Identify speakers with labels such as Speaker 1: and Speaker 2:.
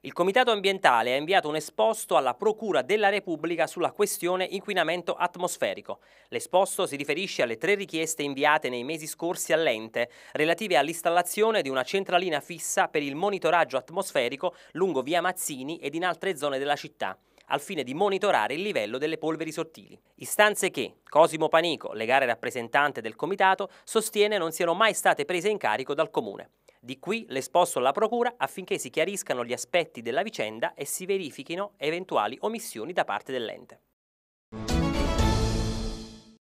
Speaker 1: Il Comitato Ambientale ha inviato un esposto alla Procura della Repubblica sulla questione inquinamento atmosferico. L'esposto si riferisce alle tre richieste inviate nei mesi scorsi all'ente relative all'installazione di una centralina fissa per il monitoraggio atmosferico lungo via Mazzini ed in altre zone della città al fine di monitorare il livello delle polveri sottili. Istanze che Cosimo Panico, legale rappresentante del comitato, sostiene non siano mai state prese in carico dal comune. Di qui l'esposto alla Procura affinché si chiariscano gli aspetti della vicenda e si verifichino eventuali omissioni da parte dell'ente.